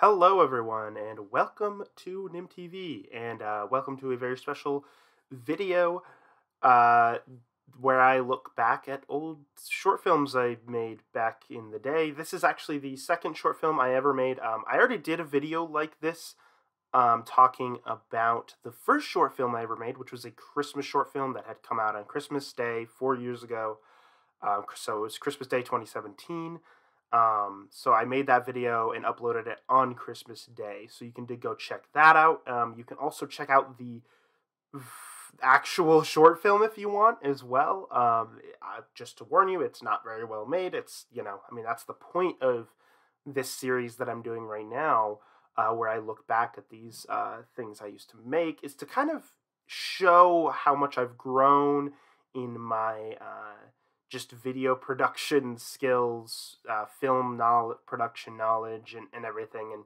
Hello, everyone, and welcome to NimTV, and uh, welcome to a very special video uh, where I look back at old short films I made back in the day. This is actually the second short film I ever made. Um, I already did a video like this um, talking about the first short film I ever made, which was a Christmas short film that had come out on Christmas Day four years ago. Um, so it was Christmas Day 2017. Um, so I made that video and uploaded it on Christmas Day. So you can go check that out. Um, you can also check out the actual short film if you want as well. Um, uh, just to warn you, it's not very well made. It's, you know, I mean, that's the point of this series that I'm doing right now, uh, where I look back at these uh, things I used to make, is to kind of show how much I've grown in my uh, just video production skills, uh, film knowledge, production knowledge, and, and everything, and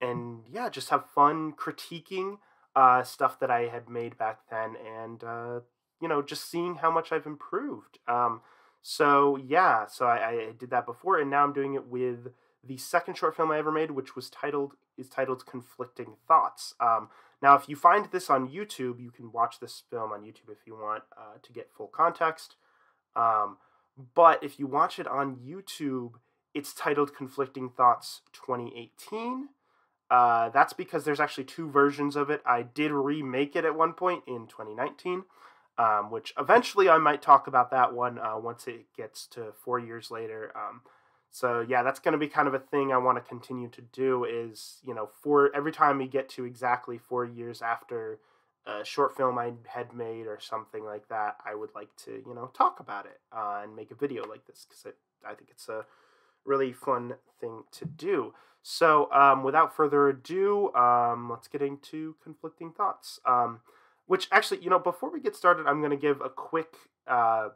and yeah, just have fun critiquing uh, stuff that I had made back then, and uh, you know, just seeing how much I've improved. Um, so yeah, so I, I did that before, and now I'm doing it with the second short film I ever made, which was titled is titled "Conflicting Thoughts." Um, now, if you find this on YouTube, you can watch this film on YouTube if you want uh, to get full context. Um, but if you watch it on YouTube, it's titled Conflicting Thoughts 2018. Uh, that's because there's actually two versions of it. I did remake it at one point in 2019, um, which eventually I might talk about that one uh, once it gets to four years later. Um, so yeah, that's going to be kind of a thing I want to continue to do. Is you know, for every time we get to exactly four years after a short film I had made or something like that, I would like to, you know, talk about it uh, and make a video like this because I think it's a really fun thing to do. So, um, without further ado, um, let's get into conflicting thoughts. Um, which actually, you know, before we get started, I'm going to give a quick uh,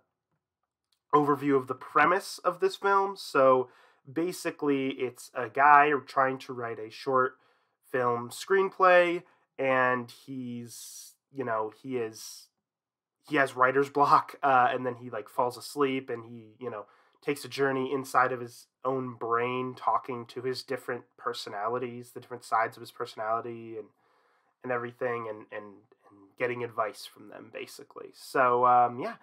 overview of the premise of this film. So, basically, it's a guy trying to write a short film screenplay and he's you know he is he has writer's block uh, and then he like falls asleep and he you know takes a journey inside of his own brain talking to his different personalities the different sides of his personality and and everything and and, and getting advice from them basically. So um, yeah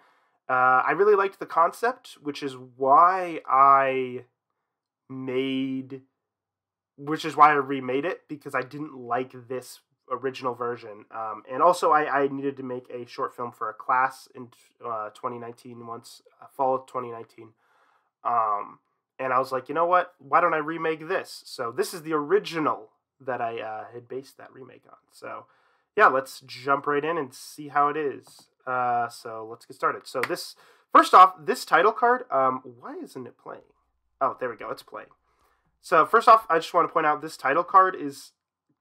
uh, i really liked the concept which is why i made which is why i remade it because i didn't like this original version. Um, and also, I, I needed to make a short film for a class in uh, 2019, once uh, fall of 2019. Um, and I was like, you know what? Why don't I remake this? So this is the original that I uh, had based that remake on. So yeah, let's jump right in and see how it is. Uh, so let's get started. So this first off, this title card. Um, why isn't it playing? Oh, there we go. It's playing. So first off, I just want to point out this title card is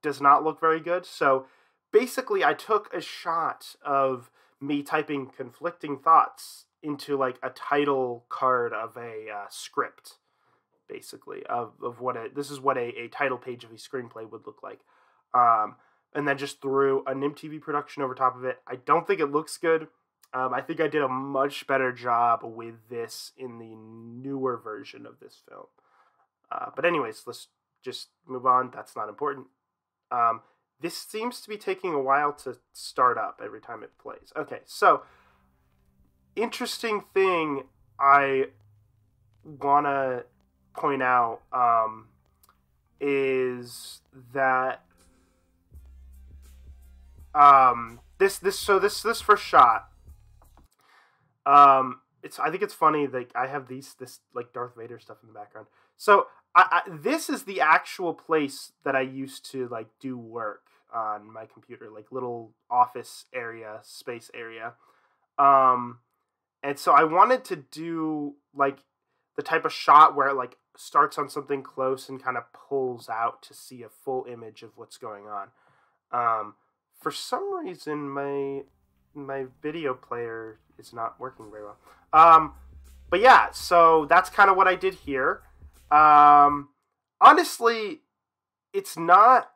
does not look very good. So basically, I took a shot of me typing conflicting thoughts into like a title card of a uh, script, basically of, of what a this is what a, a title page of a screenplay would look like. Um, and then just threw a NimTV production over top of it. I don't think it looks good. Um, I think I did a much better job with this in the newer version of this film. Uh, but anyways, let's just move on. That's not important. Um, this seems to be taking a while to start up every time it plays. Okay, so interesting thing I want to point out um, is that um, this this so this this first shot um, it's I think it's funny like I have these this like Darth Vader stuff in the background. So I, I, this is the actual place that I used to like do work on my computer, like little office area, space area. Um, and so I wanted to do like the type of shot where it like starts on something close and kind of pulls out to see a full image of what's going on. Um, for some reason, my my video player is not working very well. Um, but yeah, so that's kind of what I did here. Um, honestly, it's not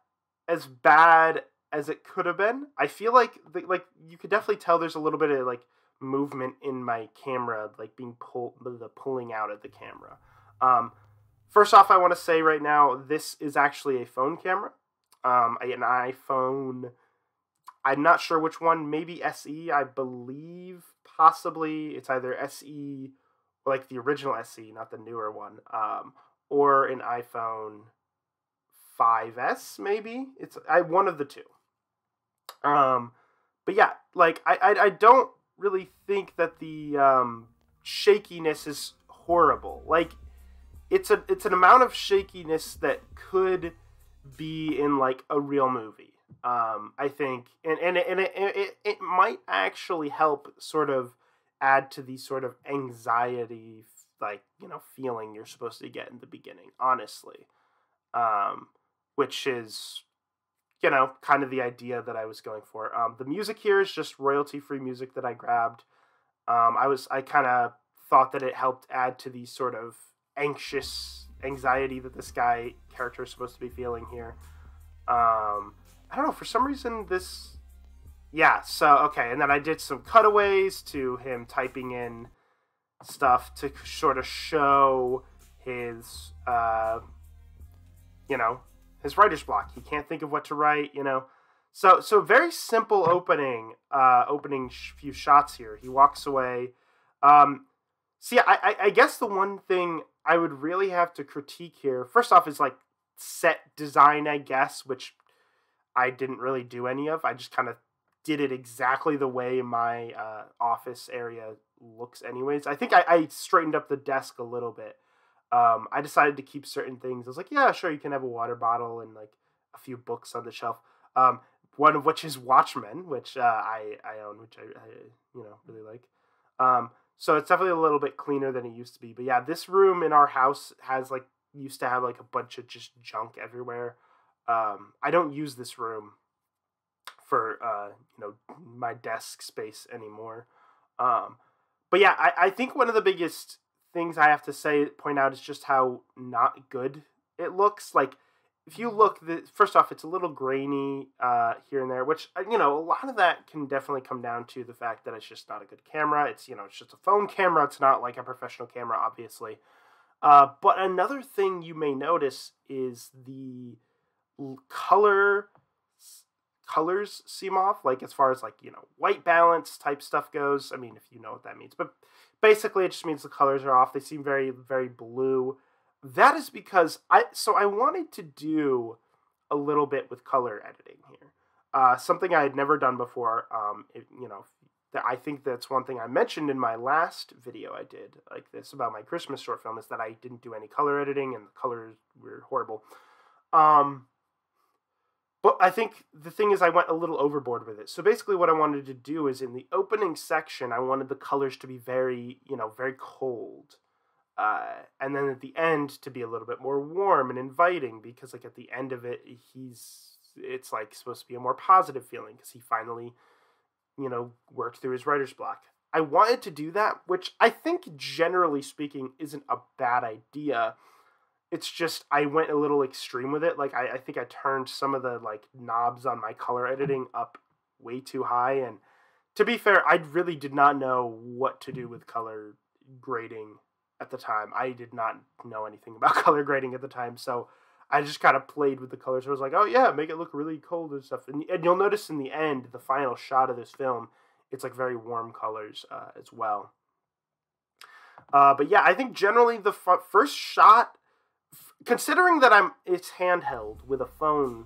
as bad as it could have been. I feel like the, like you could definitely tell there's a little bit of like movement in my camera, like being pulled the pulling out of the camera. Um, first off, I want to say right now, this is actually a phone camera, um, an iPhone. I'm not sure which one. Maybe SE, I believe. Possibly, it's either SE, like the original SE, not the newer one, um, or an iPhone 5S. Maybe it's I one of the two. Um, but yeah, like I, I, I don't really think that the um, shakiness is horrible. Like it's a it's an amount of shakiness that could be in like a real movie. Um, I think, and and and it, it, it might actually help sort of add to the sort of anxiety like you know feeling you're supposed to get in the beginning. Honestly, um, which is you know, kind of the idea that I was going for. Um, the music here is just royalty free music that I grabbed. Um, I was I kind of thought that it helped add to the sort of anxious anxiety that this guy character is supposed to be feeling here. Um, I don't know for some reason this. Yeah, so okay, and then I did some cutaways to him typing in stuff to sort of show his, uh, you know, his writer's block. He can't think of what to write, you know. So so very simple opening uh opening sh- few shots here. He walks away. Um see I, I I guess the one thing I would really have to critique here first off is like set design, I guess, which I didn't really do any of. I just kind of did it exactly the way my uh, office area looks anyways. I think I, I straightened up the desk a little bit um, I decided to keep certain things. I was like, yeah, sure, you can have a water bottle and like a few books on the shelf. Um, one of which is Watchmen, which uh, I I own, which I, I you know really like. Um, so it's definitely a little bit cleaner than it used to be. But yeah, this room in our house has like used to have like a bunch of just junk everywhere. Um, I don't use this room for uh, you know my desk space anymore. Um, but yeah, I, I think one of the biggest things I have to say point out is just how not good it looks. Like if you look, the, first off, it's a little grainy uh, here and there, which uh, you know a lot of that can definitely come down to the fact that it's just not a good camera. It's you know it's just a phone camera. It's not like a professional camera, obviously. Uh, but another thing you may notice is the color colors seem off like as far as like you know white balance type stuff goes i mean if you know what that means but basically it just means the colors are off they seem very very blue. That is because i so i wanted to do a little bit with color editing here uh, something i had never done before um, it, you know that i think that's one thing i mentioned in my last video i did like this about my christmas short film is that i didn't do any color editing and the colors were horrible. Um, but I think the thing is, I went a little overboard with it. So basically, what I wanted to do is in the opening section, I wanted the colors to be very, you know, very cold. Uh, and then at the end to be a little bit more warm and inviting because like at the end of it he's it's like supposed to be a more positive feeling because he finally you know worked through his writer's block i wanted to do that which i think generally speaking isn't a bad idea it's just I went a little extreme with it. Like I, I think I turned some of the like knobs on my color editing up way too high. And to be fair, I really did not know what to do with color grading at the time. I did not know anything about color grading at the time, so I just kind of played with the colors. I was like, oh yeah, make it look really cold and stuff. And, and you'll notice in the end, the final shot of this film, it's like very warm colors uh, as well. Uh, but yeah, I think generally the f- first shot considering that I'm it's handheld with a phone,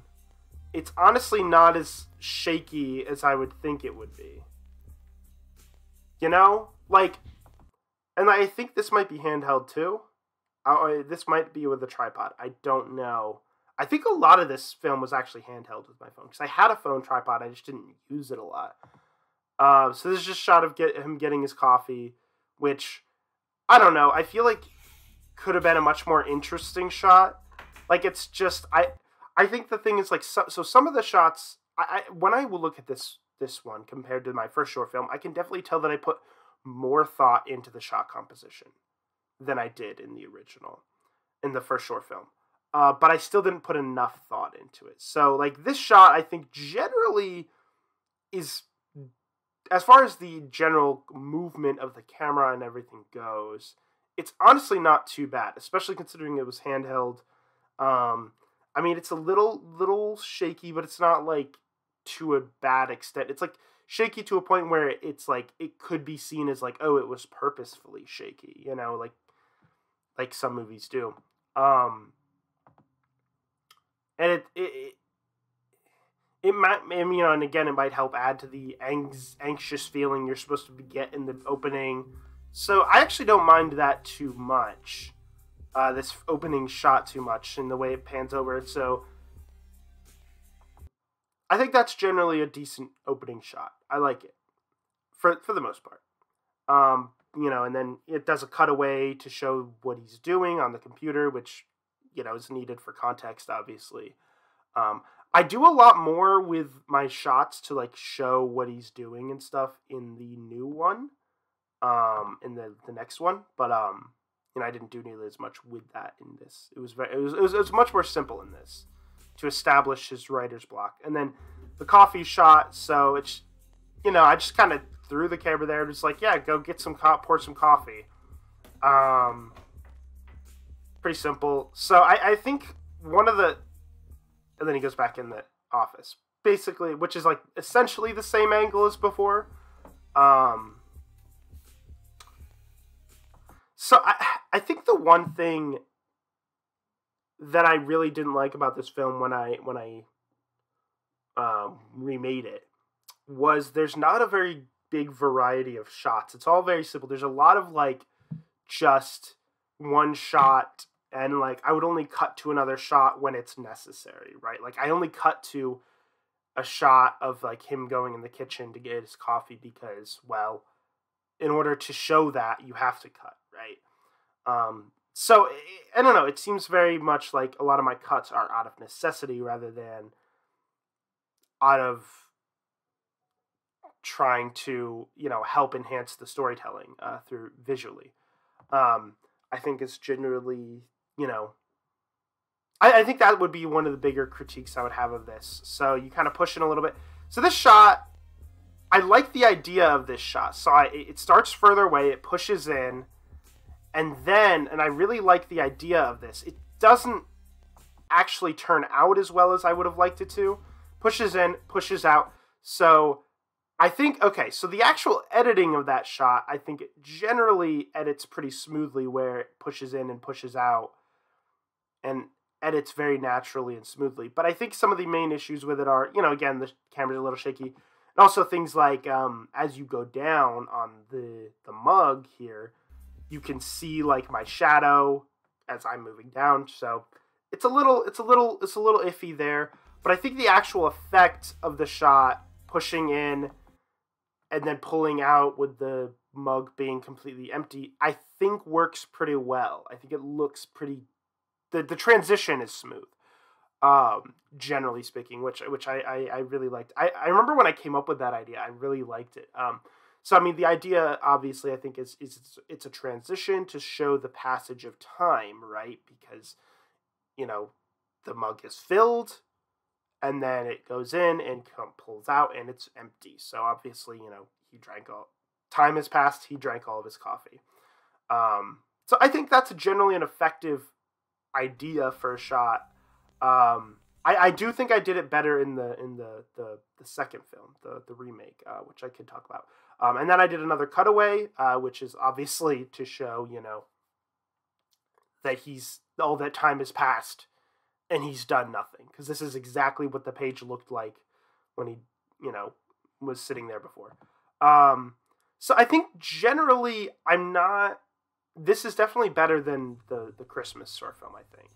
it's honestly not as shaky as I would think it would be. You know, like, and I think this might be handheld too. Uh, this might be with a tripod. I don't know. I think a lot of this film was actually handheld with my phone because I had a phone tripod. I just didn't use it a lot. Uh, so this is just shot of get him getting his coffee, which I don't know. I feel like could have been a much more interesting shot. Like it's just I I think the thing is like so, so some of the shots I, I when I will look at this this one compared to my first short film, I can definitely tell that I put more thought into the shot composition than I did in the original in the first short film. Uh, but I still didn't put enough thought into it. So like this shot I think generally is as far as the general movement of the camera and everything goes, it's honestly not too bad, especially considering it was handheld. Um, I mean, it's a little little shaky, but it's not like to a bad extent. It's like shaky to a point where it's like it could be seen as like oh it was purposefully shaky you know like like some movies do um and it it it might you know and again it might help add to the ang- anxious feeling you're supposed to get in the opening so i actually don't mind that too much uh, this opening shot too much in the way it pans over so I think that's generally a decent opening shot. I like it for for the most part. Um, you know, and then it does a cutaway to show what he's doing on the computer, which you know is needed for context, obviously. Um, I do a lot more with my shots to like show what he's doing and stuff in the new one, um, in the the next one, but um, you know, I didn't do nearly as much with that in this. It was very, it was, it was, it was much more simple in this to establish his writer's block. And then the coffee shot, so it's, you know, I just kind of threw the camera there, just like, yeah, go get some, co- pour some coffee. Um, pretty simple. So I, I think one of the, and then he goes back in the office, basically, which is like essentially the same angle as before. Um, so I, I think the one thing that I really didn't like about this film when I when I um, remade it was there's not a very big variety of shots. It's all very simple. There's a lot of like just one shot and like I would only cut to another shot when it's necessary, right? Like I only cut to a shot of like him going in the kitchen to get his coffee because well, in order to show that you have to cut? Um, so I don't know. It seems very much like a lot of my cuts are out of necessity rather than out of trying to you know help enhance the storytelling uh, through visually. Um, I think it's generally you know. I, I think that would be one of the bigger critiques I would have of this. So you kind of push it a little bit. So this shot, I like the idea of this shot. So I, it starts further away. It pushes in and then, and I really like the idea of this, it doesn't actually turn out as well as I would have liked it to. Pushes in, pushes out. So I think, okay, so the actual editing of that shot, I think it generally edits pretty smoothly where it pushes in and pushes out and edits very naturally and smoothly. But I think some of the main issues with it are, you know, again, the camera's a little shaky. And also things like um, as you go down on the the mug here, you can see like my shadow as I'm moving down. So it's a little it's a little it's a little iffy there. But I think the actual effect of the shot pushing in and then pulling out with the mug being completely empty, I think works pretty well. I think it looks pretty the the transition is smooth. Um, generally speaking, which which I, I, I really liked. I, I remember when I came up with that idea, I really liked it. Um, so I mean, the idea, obviously, I think is is it's, it's a transition to show the passage of time, right? Because you know the mug is filled, and then it goes in and pulls out, and it's empty. So obviously, you know, he drank all. Time has passed. He drank all of his coffee. Um, so I think that's generally an effective idea for a shot. Um, I, I do think I did it better in the in the the, the second film, the the remake, uh, which I could talk about. Um, and then I did another cutaway, uh, which is obviously to show, you know, that he's all that time has passed and he's done nothing. Because this is exactly what the page looked like when he, you know, was sitting there before. Um, so I think generally I'm not. This is definitely better than the the Christmas short film. I think.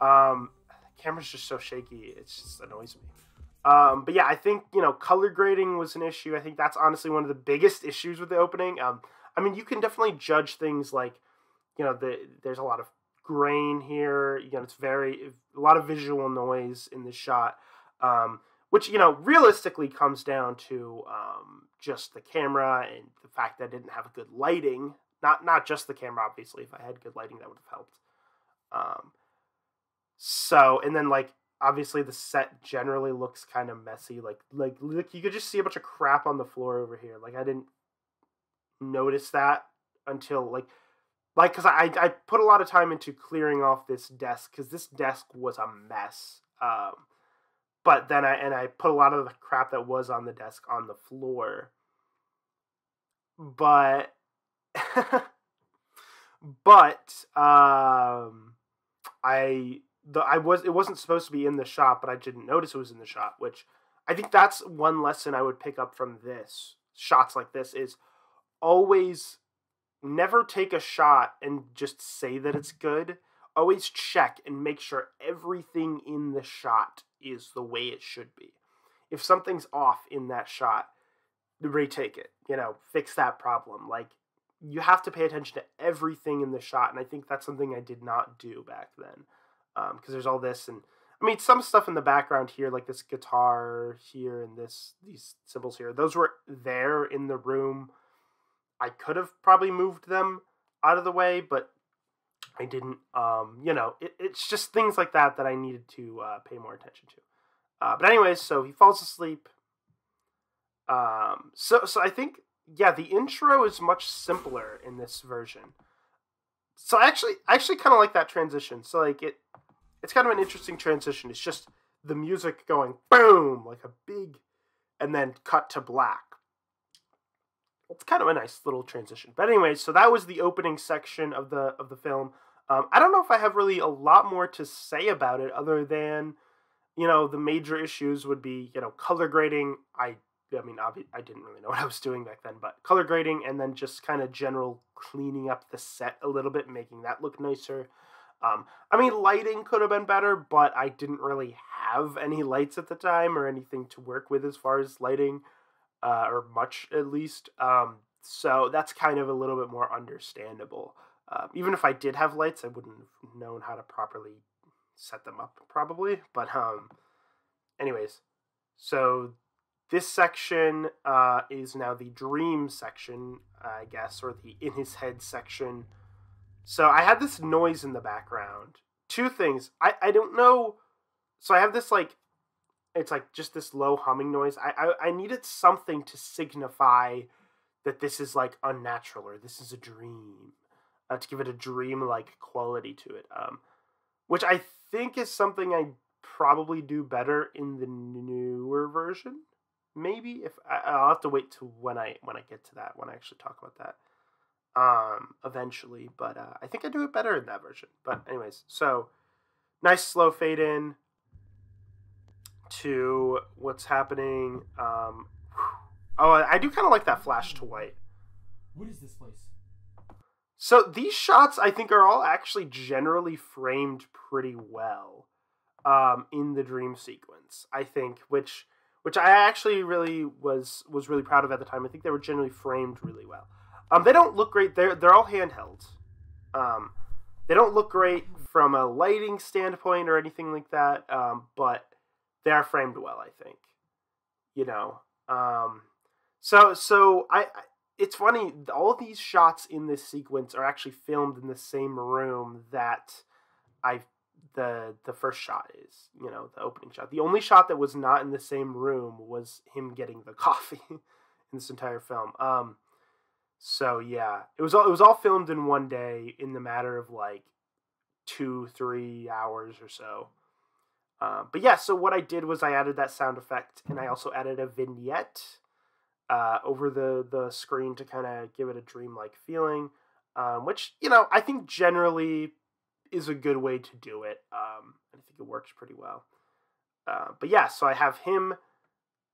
Um, the camera's just so shaky; it just annoys me. Um, but yeah, I think you know color grading was an issue. I think that's honestly one of the biggest issues with the opening. Um, I mean, you can definitely judge things like, you know, the there's a lot of grain here. You know, it's very a lot of visual noise in this shot, um, which you know realistically comes down to um, just the camera and the fact that I didn't have a good lighting. Not not just the camera, obviously. If I had good lighting, that would have helped. Um, so and then like obviously the set generally looks kind of messy. Like like like you could just see a bunch of crap on the floor over here. Like I didn't notice that until like like because I I put a lot of time into clearing off this desk because this desk was a mess. Um, but then I and I put a lot of the crap that was on the desk on the floor. But but um I the I was it wasn't supposed to be in the shop, but I didn't notice it was in the shop, which I think that's one lesson I would pick up from this. Shots like this is always never take a shot and just say that it's good. Always check and make sure everything in the shot is the way it should be. If something's off in that shot, retake it. You know, fix that problem. Like you have to pay attention to everything in the shot, and I think that's something I did not do back then. Because um, there's all this, and I mean some stuff in the background here, like this guitar here and this these cymbals here. Those were there in the room. I could have probably moved them out of the way, but I didn't. Um, you know, it, it's just things like that that I needed to uh, pay more attention to. Uh, but anyways, so he falls asleep. Um, so so I think yeah, the intro is much simpler in this version. So I actually I actually kind of like that transition. So like it it's kind of an interesting transition. It's just the music going boom like a big and then cut to black. It's kind of a nice little transition. But anyway, so that was the opening section of the of the film. Um, I don't know if I have really a lot more to say about it other than, you know, the major issues would be, you know, color grading. I I mean, I didn't really know what I was doing back then, but color grading and then just kind of general cleaning up the set a little bit, making that look nicer. Um, I mean, lighting could have been better, but I didn't really have any lights at the time or anything to work with as far as lighting, uh, or much at least. Um, so that's kind of a little bit more understandable. Uh, even if I did have lights, I wouldn't have known how to properly set them up, probably. But um, anyways, so this section uh, is now the dream section, I guess, or the in his head section. So I had this noise in the background. Two things. I, I don't know. So I have this like, it's like just this low humming noise. I, I, I needed something to signify that this is like unnatural or this is a dream. Uh, to give it a dream like quality to it. Um, which I think is something I probably do better in the newer version maybe if I, will have to wait to when I when I get to that when I actually talk about that um eventually but uh, I think I do it better in that version but anyways so nice slow fade in to what's happening um oh I do kind of like that flash to white what is this place so these shots I think are all actually generally framed pretty well um in the dream sequence I think which which I actually really was was really proud of at the time. I think they were generally framed really well. Um, they don't look great. They're they're all handheld. Um, they don't look great from a lighting standpoint or anything like that. Um, but they are framed well. I think. You know. Um, so so I, I it's funny. All these shots in this sequence are actually filmed in the same room that I the the first shot is you know the opening shot the only shot that was not in the same room was him getting the coffee in this entire film um so yeah it was all it was all filmed in one day in the matter of like two three hours or so uh, but yeah so what i did was i added that sound effect and i also added a vignette uh, over the the screen to kind of give it a dreamlike feeling um, which you know i think generally is a good way to do it. Um, I think it works pretty well. Uh, but yeah, so I have him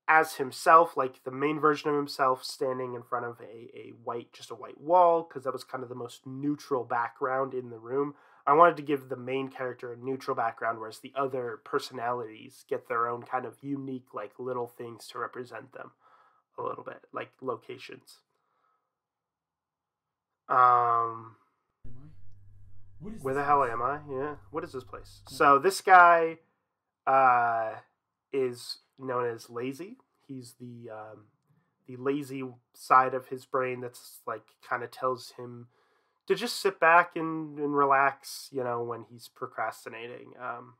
as himself, like the main version of himself, standing in front of a, a white, just a white wall, because that was kind of the most neutral background in the room. I wanted to give the main character a neutral background, whereas the other personalities get their own kind of unique, like little things to represent them a little bit, like locations. Um, where the hell am I? Yeah. What is this place? So this guy uh, is known as lazy. He's the um, the lazy side of his brain that's like kind of tells him to just sit back and, and relax, you know, when he's procrastinating. Um,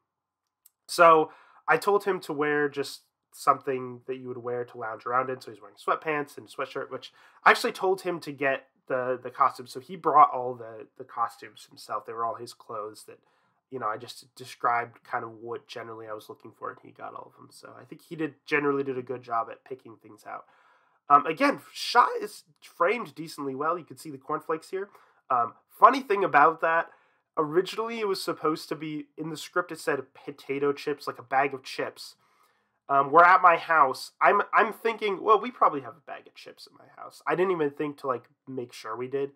so I told him to wear just something that you would wear to lounge around in. So he's wearing sweatpants and sweatshirt, which I actually told him to get the the costumes. So he brought all the the costumes himself. They were all his clothes that you know I just described kind of what generally I was looking for, and he got all of them. So I think he did generally did a good job at picking things out. Um, again, shot is framed decently well. You can see the cornflakes here. Um, funny thing about that, originally it was supposed to be in the script. It said potato chips, like a bag of chips. Um, we're at my house. I'm I'm thinking, well, we probably have a bag of chips in my house. I didn't even think to like make sure we did.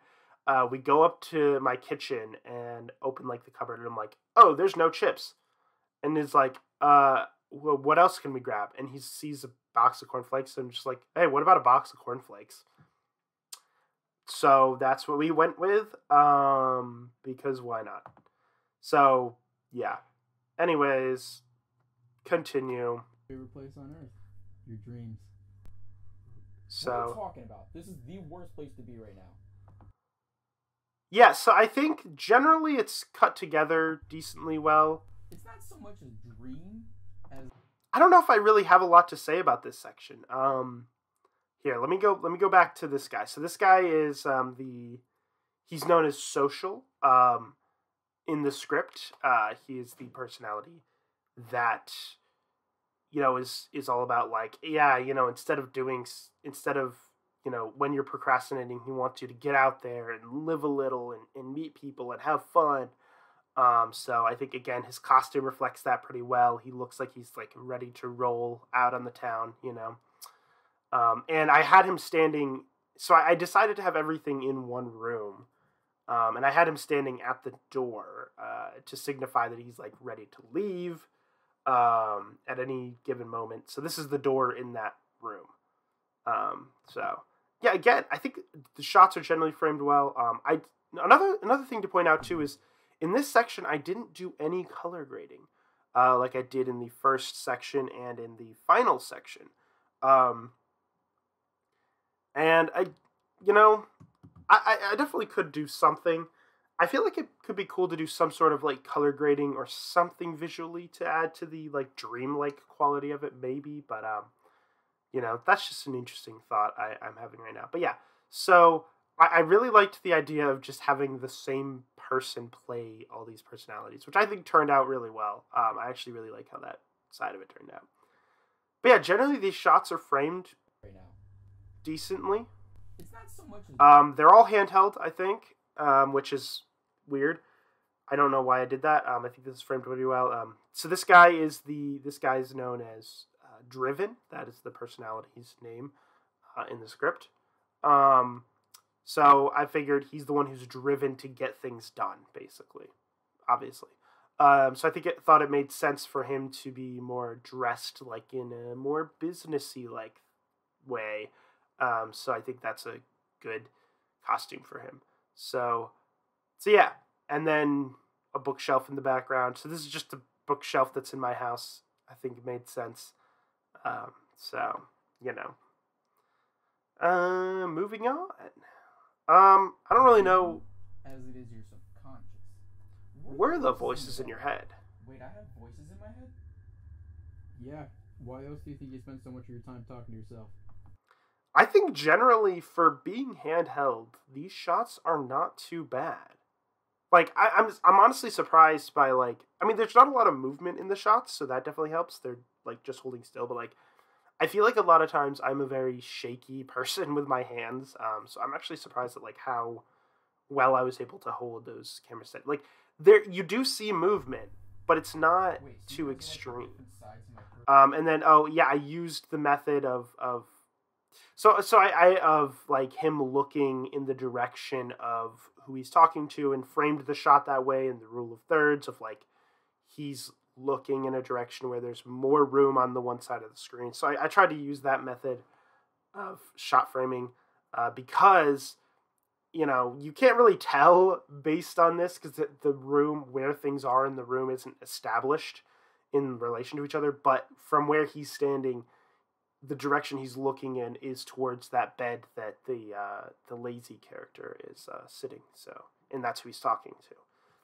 Uh, we go up to my kitchen and open like the cupboard, and I'm like, oh, there's no chips, and it's like, uh, well, what else can we grab? And he sees a box of cornflakes, and I'm just like, hey, what about a box of cornflakes? So that's what we went with, um, because why not? So yeah. Anyways, continue. Favorite place on earth? Your dreams. What are you So talking about? This is the worst place to be right now. Yeah, so I think generally it's cut together decently well. It's not so much a dream as I don't know if I really have a lot to say about this section. Um, here, let me go. Let me go back to this guy. So this guy is um, the he's known as social um, in the script. Uh, he is the personality that you know is is all about like yeah you know instead of doing instead of you know when you're procrastinating he wants you to get out there and live a little and, and meet people and have fun um, so I think again his costume reflects that pretty well. He looks like he's like ready to roll out on the town, you know. Um, and I had him standing. So I, I decided to have everything in one room, um, and I had him standing at the door uh, to signify that he's like ready to leave um, at any given moment. So this is the door in that room. Um, so yeah, again, I think the shots are generally framed well. Um, I another another thing to point out too is in this section I didn't do any color grading, uh, like I did in the first section and in the final section. Um, and I, you know, I, I definitely could do something. I feel like it could be cool to do some sort of like color grading or something visually to add to the like dreamlike quality of it, maybe. But um, you know, that's just an interesting thought I, I'm having right now. But yeah, so I, I really liked the idea of just having the same person play all these personalities, which I think turned out really well. Um, I actually really like how that side of it turned out. But yeah, generally these shots are framed right now. decently. It's not so much Um, they're all handheld, I think, um, which is weird. I don't know why I did that. Um, I think this is framed pretty well. Um, so this guy is the this guy is known as uh, Driven. That is the personality's name uh, in the script. Um, so I figured he's the one who's driven to get things done, basically, obviously. Um, so I think it thought it made sense for him to be more dressed like in a more businessy like way. Um, so I think that's a good costume for him. So, so yeah, and then a bookshelf in the background. So this is just a bookshelf that's in my house. I think it made sense. Um, so you know. Uh, moving on. Um, I don't really know as it is your subconscious. where are the voices in your head. Wait, I have voices in my head? Yeah. Why else do you think you spend so much of your time talking to yourself? I think generally for being handheld, these shots are not too bad. Like I, I'm, I'm honestly surprised by like. I mean, there's not a lot of movement in the shots, so that definitely helps. They're like just holding still, but like, I feel like a lot of times I'm a very shaky person with my hands. Um, so I'm actually surprised at like how well I was able to hold those camera set. Like there, you do see movement, but it's not Wait, so too you guys are, like, the extreme. different sides of my person? Um, and then oh yeah, I used the method of of so so I, I of like him looking in the direction of who he's talking to and framed the shot that way and the rule of thirds of like he's looking in a direction where there's more room on the one side of the screen. So I, I tried to use that method of shot framing uh, because you know you can't really tell based on this because the, the room where things are in the room isn't established in relation to each other but from where he's standing the direction he's looking in is towards that bed that the uh, the lazy character is uh, sitting so and that's who he's talking to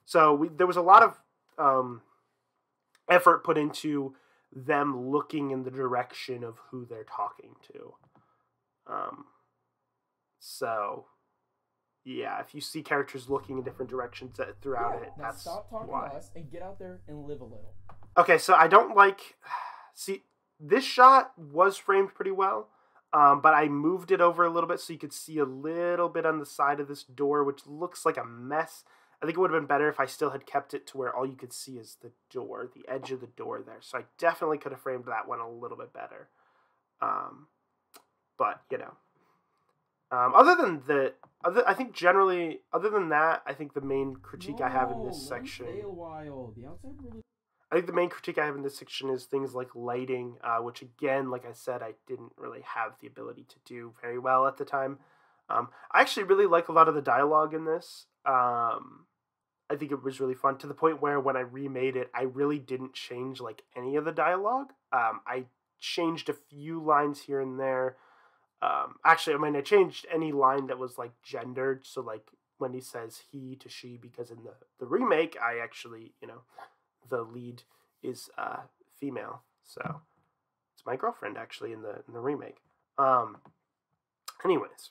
so we, there was a lot of um, effort put into them looking in the direction of who they're talking to um, so yeah, if you see characters looking in different directions uh, throughout Yeah, it, now that's stop talking why. to us and get out there and live a little. Okay, so I don't like. See, this shot was framed pretty well, um, but I moved it over a little bit so you could see a little bit on the side of this door, which looks like a mess. I think it would have been better if I still had kept it to where all you could see is the door, the edge of the door there. So I definitely could have framed that one a little bit better. Um, but you know, um, other than the other, I think generally, other than that, I think the main critique I have in this section. Stay a while. The outside world is I think the main critique I have in this section is things like lighting, uh, which again, like I said, I didn't really have the ability to do very well at the time. Um, I actually really like a lot of the dialogue in this. Um, I think it was really fun to the point where when I remade it, I really didn't change like any of the dialogue. Um, I changed a few lines here and there. Um, actually, I mean, I changed any line that was like gendered. So like when he says he to she, because in the the remake, I actually you know the lead is uh, female. So it's my girlfriend actually in the in the remake. Um, anyways,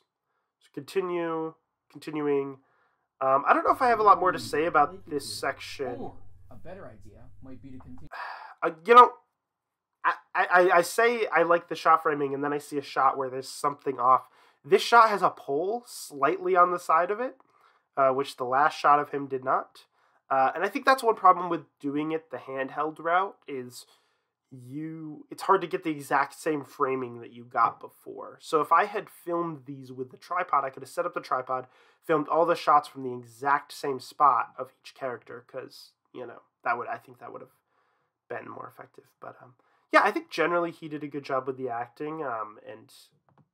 so continue continuing. Um, I don't know if I have a lot more to say about this section. Or a better idea might be to continue. Uh, you know, I, I, I say I like the shot framing, and then I see a shot where there's something off. This shot has a pole slightly on the side of it, uh, which the last shot of him did not. Uh, and I think that's one problem with doing it the handheld route is you it's hard to get the exact same framing that you got before. So if I had filmed these with the tripod, I could have set up the tripod, filmed all the shots from the exact same spot of each character because you know that would I think that would have been more effective. But um, yeah, I think generally he did a good job with the acting, um, and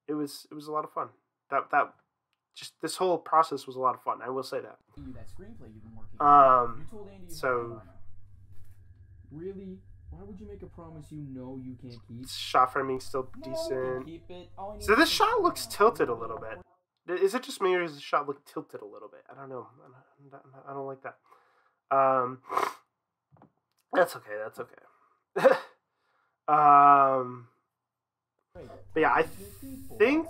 it was it was a lot of fun. That that just this whole process was a lot of fun. I will say that. you that screenplay you've been working. Um, You told Andy you so- really. Why would you make a promise you know you can't keep? shot framing still No, decent. keep it. All I need So this shot looks background. tilted a little bit. Is it just me or does the shot look tilted a little bit? I don't know. I don't, I don't like that. Um, that's okay. That's okay. um, but yeah, I think.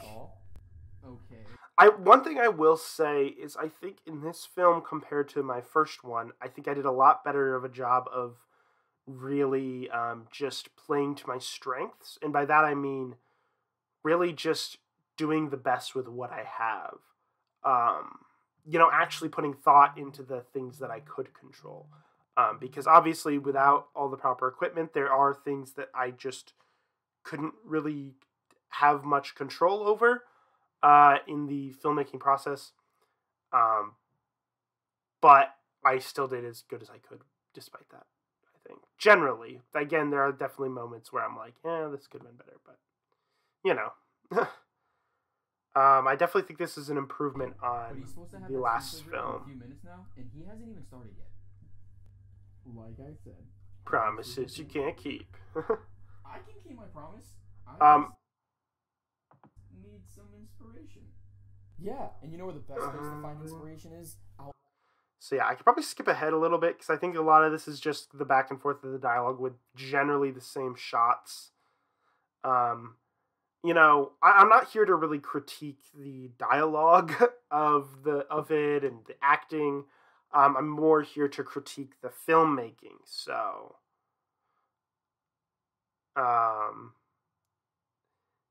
Okay. I one thing I will say is I think in this film compared to my first one, I think I did a lot better of a job of really um, just playing to my strengths, and by that I mean really just doing the best with what I have. Um, you know, actually putting thought into the things that I could control. Um, because obviously, without all the proper equipment, there are things that I just couldn't really have much control over uh, in the filmmaking process. Um, but I still did as good as I could despite that, I think. Generally, again, there are definitely moments where I'm like, yeah, this could have been better, but, you know. um, I definitely think this is an improvement on he's supposed to have the last screenplay written in film. A few minutes now, and he hasn't even started yet. Like I said. Promises You Can't Keep. I can keep my promise. I Um, need some inspiration. Yeah, and you know where the best place to find inspiration is? Out So yeah, I could probably skip ahead a little bit because I think a lot of this is just the back and forth of the dialogue with generally the same shots. Um, you know, I, I'm not here to really critique the dialogue of the of it and the acting. Um, I'm more here to critique the filmmaking. So, um,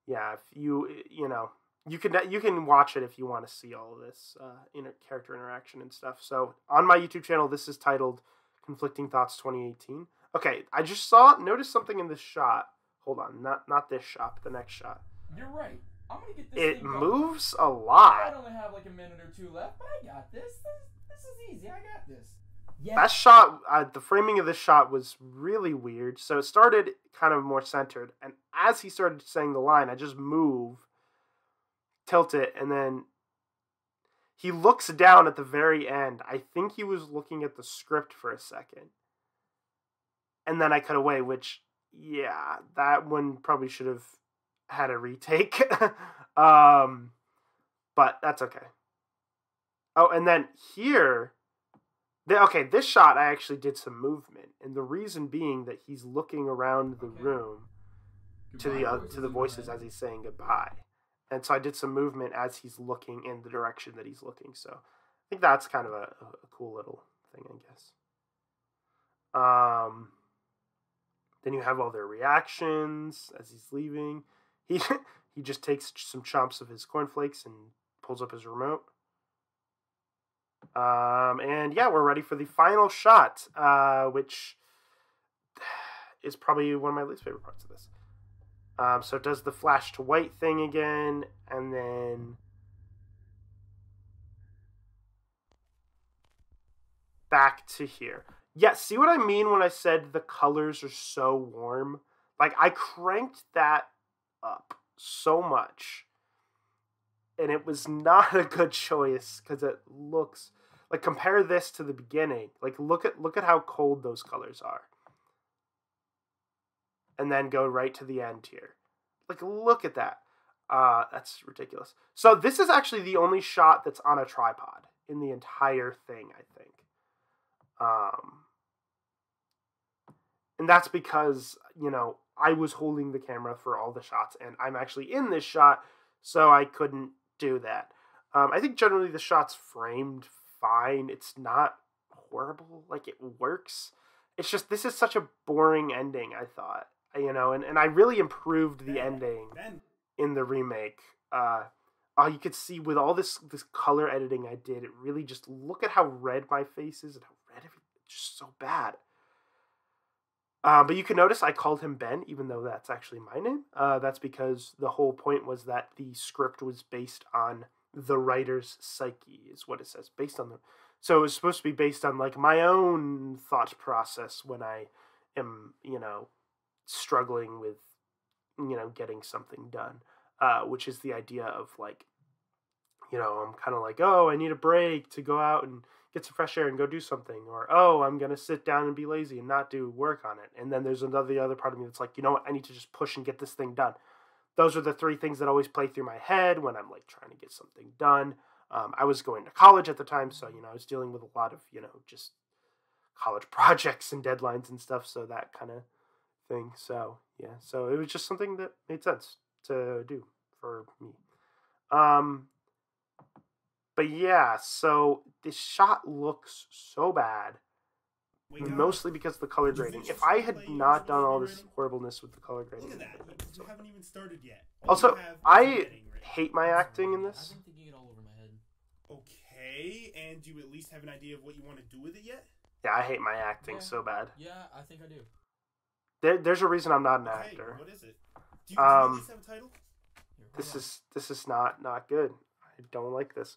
yeah, if you you know you can you can watch it if you want to see all of this uh, inter- character interaction and stuff. So on my YouTube channel, this is titled "Conflicting Thoughts 2018." Okay, I just saw noticed something in this shot. Hold on, not not this shot, but the next shot. You're right. I'm gonna get this It thing going. moves a lot. I only have like a minute or two left, but I got this. This, this is easy. I got this. Yeah. That shot, uh, the framing of this shot was really weird. So it started kind of more centered, and as he started saying the line, I just move, tilt it, and then he looks down at the very end. I think he was looking at the script for a second, and then I cut away. Which, yeah, that one probably should have had a retake. um, but that's okay. Oh, and then here the, okay, this shot I actually did some movement, and the reason being that he's looking around the Okay. room to the Goodbye, uh, to the voices as he's saying goodbye, and so I did some movement as he's looking in the direction that he's looking. So I think that's kind of a, a cool little thing, I guess. Um, then you have all their reactions as he's leaving. He he just takes some chomps of his cornflakes and pulls up his remote. Um, and yeah, we're ready for the final shot, uh, which is probably one of my least favorite parts of this. Um, so it does the flash to white thing again, and then back to here. Yeah, see what I mean when I said the colors are so warm? Like I cranked that up so much. And it was not a good choice because it looks like compare this to the beginning. Like look at look at how cold those colors are. And then go right to the end here. Like look at that. Uh that's ridiculous. So this is actually the only shot that's on a tripod in the entire thing, I think. Um and that's because, you know, I was holding the camera for all the shots and I'm actually in this shot, so I couldn't do that. Um, I think generally the shot's framed fine. It's not horrible. Like it works. It's just this is such a boring ending. I thought you know, and, and I really improved the ben, ending ben. in the remake. Uh, uh, you could see with all this this color editing I did, it really just look at how red my face is and how red it's just so bad. Uh, but you can notice I called him Ben, even though that's actually my name. Uh, that's because the whole point was that the script was based on the writer's psyche, is what it says, based on the. So it was supposed to be based on like my own thought process when I am, you know, struggling with, you know, getting something done. Uh, which is the idea of like, you know, I'm kind of like, oh, I need a break to go out and get some fresh air and go do something or oh i'm going to sit down and be lazy and not do work on it. And then there's another the other part of me that's like you know what? I need to just push and get this thing done. Those are the three things that always play through my head when i'm like trying to get something done. Um, i was going to college at the time so you know i was dealing with a lot of you know just college projects and deadlines and stuff so that kind of thing so yeah so it was just something that made sense to do for me um but yeah, so this shot looks so bad. mostly because of the color grading. If I had not done all this horribleness with the color grading, Look at that. You haven't even started yet. All also, I hate my acting in this. I've been thinking it all over my head. Okay, and do you at least have an idea of what you want to do with it yet? Yeah, I hate my acting Yeah. so bad. Yeah, I think I do. There, there's a reason I'm not an actor. what is it? Do you, Um, have a title? This on. is this is not not good. I don't like this.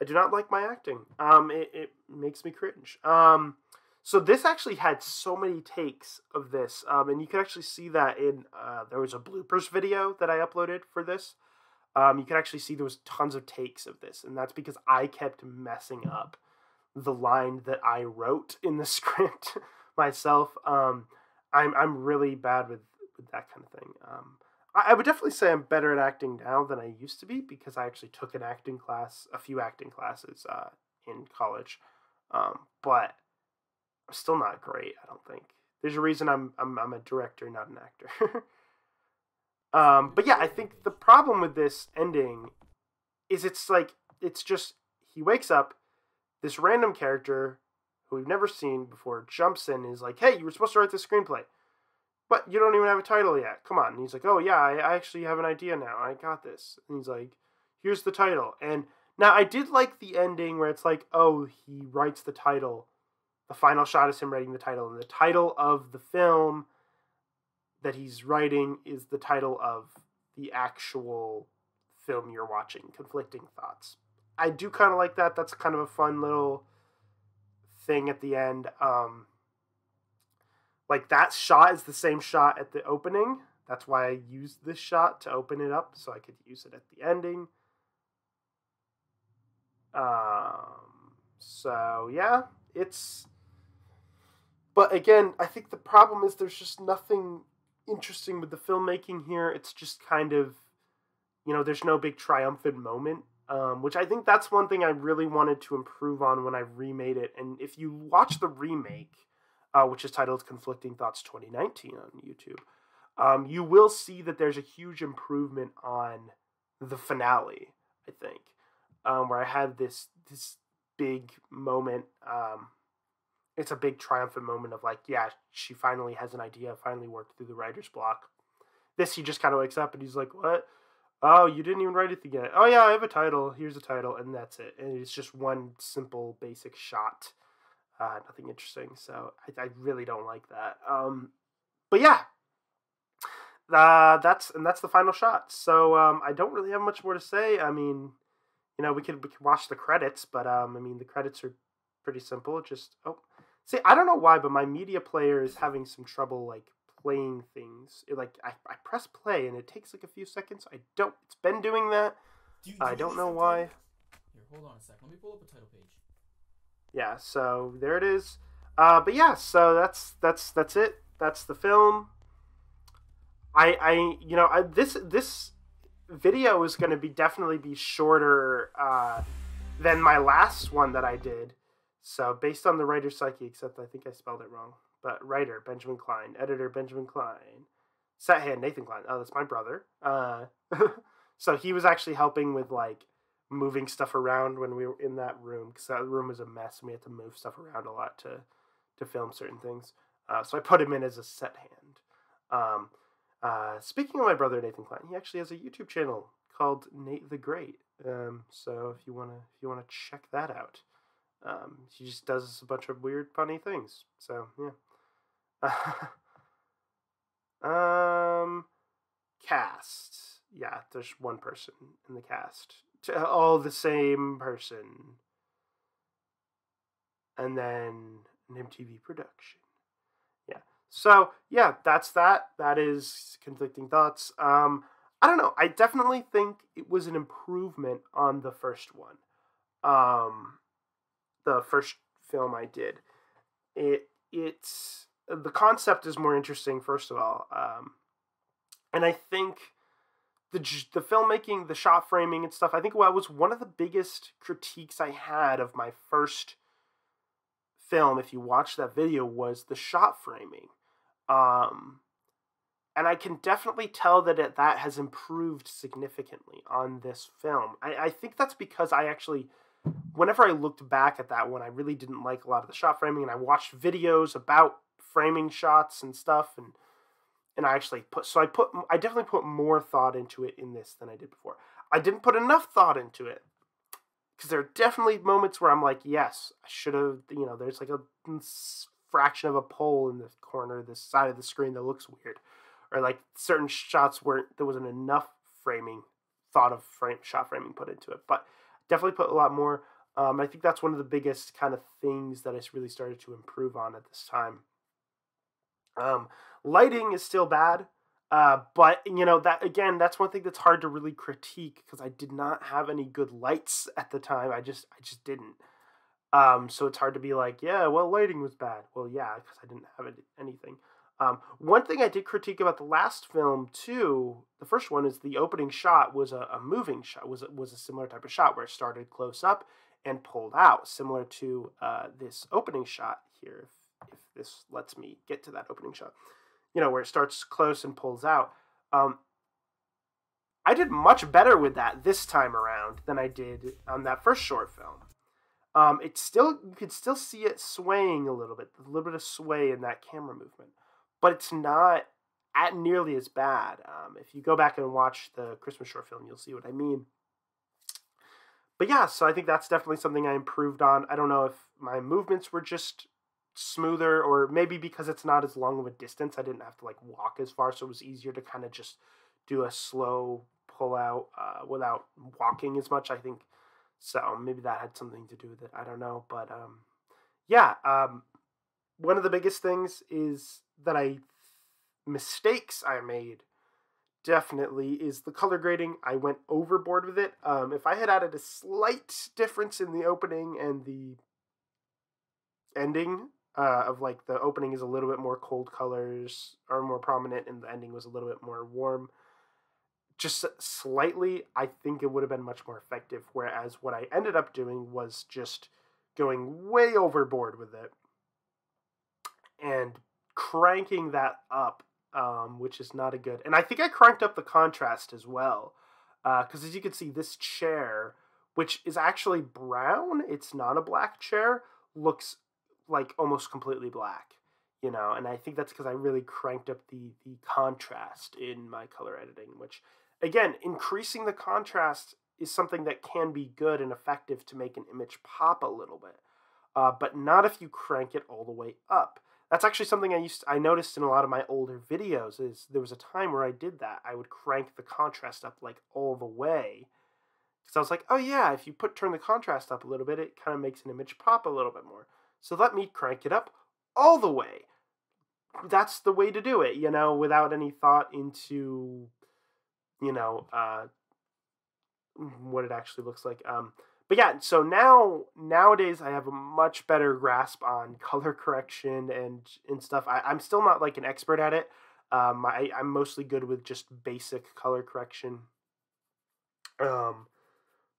I do not like my acting. Um, it, it makes me cringe. Um, so this actually had so many takes of this, um, and you can actually see that in uh, there was a bloopers video that I uploaded for this. Um, you can actually see there was tons of takes of this, and that's because I kept messing up the line that I wrote in the script myself. Um, I'm I'm really bad with with that kind of thing. Um, I, I would definitely say I'm better at acting now than I used to be because I actually took an acting class, a few acting classes uh, in college, um, but I'm still not great. I don't think there's a reason I'm I'm, I'm a director, not an actor. um, but yeah, I think the problem with this ending is it's like it's just he wakes up, this random character who we've never seen before jumps in and is like, "Hey, you were supposed to write this screenplay." but you don't even have a title yet. Come on. And he's like, oh, yeah, I, I actually have an idea now. I got this. And he's like, here's the title. And now I did like the ending where it's like, oh, he writes the title. The final shot is him writing the title. And the title of the film that he's writing is the title of the actual film you're watching, Conflicting Thoughts. I do kind of like that. That's kind of a fun little thing at the end. Um, like that shot is the same shot at the opening. That's why I used this shot to open it up so I could use it at the ending. Um, so yeah, it's. But again, I think the problem is there's just nothing interesting with the filmmaking here. It's just kind of, you know, there's no big triumphant moment, um, which I think that's one thing I really wanted to improve on when I remade it. And if you watch the remake, uh, which is titled Conflicting Thoughts 2019 on YouTube, um, you will see that there's a huge improvement on the finale. I think um, where I had this this big moment. Um, it's a big triumphant moment of like, yeah, she finally has an idea, finally worked through the writer's block. This he just kind of wakes up and he's like, what? Oh, you didn't even write it yet. Oh yeah, I have a title. Here's a title, and that's it. And it's just one simple, basic shot. Uh, nothing interesting. So I, I really don't like that. Um, but yeah, uh, that's and that's the final shot. So um, I don't really have much more to say. I mean, you know, we could we could watch the credits, but um, I mean, the credits are pretty simple. Just oh, see, I don't know why, but my media player is having some trouble like playing things. It, like I, I press play and it takes like a few seconds. I don't. It's been doing that. Do you, I don't know why. Here, hold on a sec. Let me pull up a title page. Yeah. So there it is. Uh, but yeah. So that's that's that's it. That's the film. I I you know I, this this video is going to be definitely be shorter uh, than my last one that I did. So based on the writer's psyche, except I think I spelled it wrong. But writer Benjamin Klein, editor Benjamin Klein, set hand Nathan Klein. Oh, that's my brother. Uh, so he was actually helping with like moving stuff around when we were in that room because that room was a mess and we had to move stuff around a lot to to film certain things. Uh, so I put him in as a set hand. Um, uh, speaking of my brother Nathan Klein, he actually has a YouTube channel called Nate the Great. Um, so if you wanna if you wanna check that out, um, he just does a bunch of weird, funny things. So yeah. um, cast. Yeah, there's one person in the cast. All the same person. And then an NimTV production. Yeah. So yeah, that's that. That is conflicting thoughts. Um, I don't know. I definitely think it was an improvement on the first one. Um, the first film I did. It it's the concept is more interesting. First of all, um, and I think the the filmmaking, the shot framing and stuff. I think that was one of the biggest critiques I had of my first film. If you watch that video, was the shot framing. Um, and I can definitely tell that it, that has improved significantly on this film. I, I think that's because I actually, whenever I looked back at that one, I really didn't like a lot of the shot framing, and I watched videos about framing shots and stuff, and and I actually put so I put I definitely put more thought into it in this than I did before. I didn't put enough thought into it because there are definitely moments where I'm like, yes, I should have. You know, there's like a fraction of a pole in the corner, this side of the screen that looks weird, or like certain shots weren't there wasn't enough framing, thought of frame shot framing put into it. But definitely put a lot more. Um, I think that's one of the biggest kind of things that I really started to improve on at this time. Um, lighting is still bad, uh, but you know that again, that's one thing that's hard to really critique because I did not have any good lights at the time. I just, I just didn't. Um, so it's hard to be like, yeah, well, lighting was bad. Well, yeah, because I didn't have anything. Um, one thing I did critique about the last film too, the first one is the opening shot was a, a moving shot, was was a similar type of shot where it started close up and pulled out, similar to uh, this opening shot here. If, this lets me get to that opening shot, you know, where it starts close and pulls out. Um, I did much better with that this time around than I did on that first short film. Um, it's still you could still see it swaying a little bit, a little bit of sway in that camera movement, but it's not at nearly as bad. Um, if you go back and watch the Christmas short film, you'll see what I mean. But yeah, so I think that's definitely something I improved on. I don't know if my movements were just smoother, or maybe because it's not as long of a distance, I didn't have to like walk as far, so it was easier to kind of just do a slow pull out uh, without walking as much. I think so. Maybe that had something to do with it. I don't know, but um, yeah. Um, one of the biggest things is that I mistakes I made definitely is the color grading. I went overboard with it. Um, if I had added a slight difference in the opening and the ending uh, of like the opening is a little bit more cold colors are more prominent and the ending was a little bit more warm. Just slightly i think it would have been much more effective whereas what i ended up doing was just going way overboard with it and cranking that up um, which is not a good and i think i cranked up the contrast as well Because as you can see, this chair, which is actually brown, it's not a black chair, looks like almost completely black. You know, and I think that's because I really cranked up the the contrast in my color editing, which again, increasing the contrast is something that can be good and effective to make an image pop a little bit, uh, but not if you crank it all the way up. That's actually something I used to, I noticed in a lot of my older videos is there was a time where I did that. I would crank the contrast up like all the way because I was like, oh yeah, if you put turn the contrast up a little bit, it kind of makes an image pop a little bit more. So let me crank it up all the way. That's the way to do it, you know, without any thought into, you know, uh, what it actually looks like. Um, but yeah, so now nowadays I have a much better grasp on color correction and and stuff. I, I'm still not like an expert at it. Um, I, I'm mostly good with just basic color correction. Um,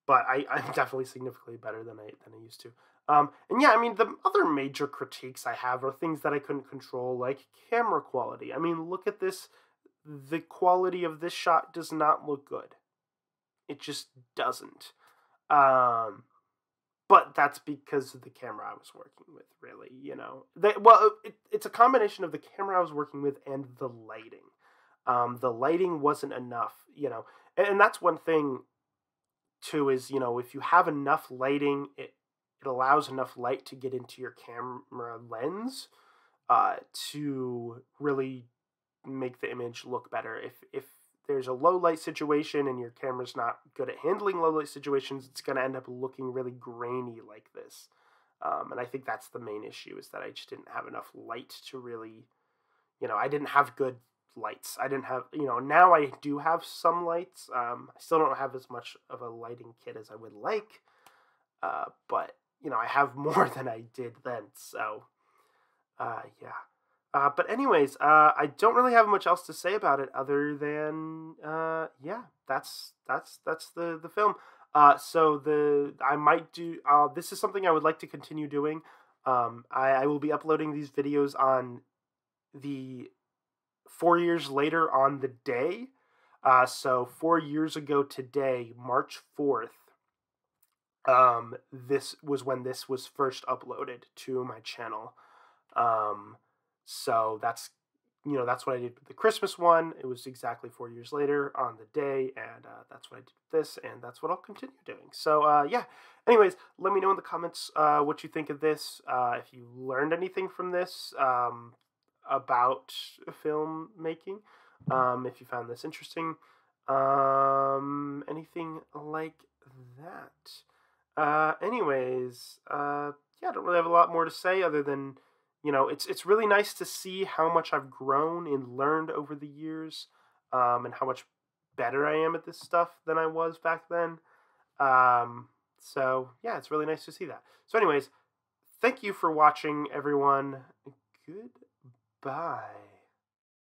but I, I'm definitely significantly better than I than I used to. Um, and yeah, I mean the other major critiques I have are things that I couldn't control, like camera quality. I mean, look at this. The quality of this shot does not look good. It just doesn't. Um, but that's because of the camera I was working with, really. You know, they, well, it, it's a combination of the camera I was working with and the lighting. Um, the lighting wasn't enough, you know, and, and that's one thing too. Is you know, if you have enough lighting, it it allows enough light to get into your camera lens uh, to really make the image look better. If if there's a low light situation and your camera's not good at handling low light situations, it's going to end up looking really grainy like this. Um, and I think that's the main issue is that I just didn't have enough light to really, you know, I didn't have good lights. I didn't have, you know, now I do have some lights. Um, I still don't have as much of a lighting kit as I would like, uh, but you know, I have more than I did then. So, uh, yeah. Uh, but anyways, uh, I don't really have much else to say about it other than uh, yeah, that's that's that's the the film. Uh, so the I might do uh, this is something I would like to continue doing. Um, I, I will be uploading these videos on the four years later on the day. Uh, so four years ago today, March fourth. Um, this was when this was first uploaded to my channel. Um, so that's you know that's what I did with the Christmas one. It was exactly four years later on the day, and uh, that's what I did with this, and that's what I'll continue doing. So uh, yeah. Anyways, let me know in the comments uh, what you think of this. Uh, if you learned anything from this um, about filmmaking, um, if you found this interesting, um, anything like that. Uh, anyways, uh, yeah, I don't really have a lot more to say other than you know, it's it's really nice to see how much I've grown and learned over the years, um, and how much better I am at this stuff than I was back then. Um, so yeah, it's really nice to see that. So, anyways, thank you for watching, everyone. Goodbye.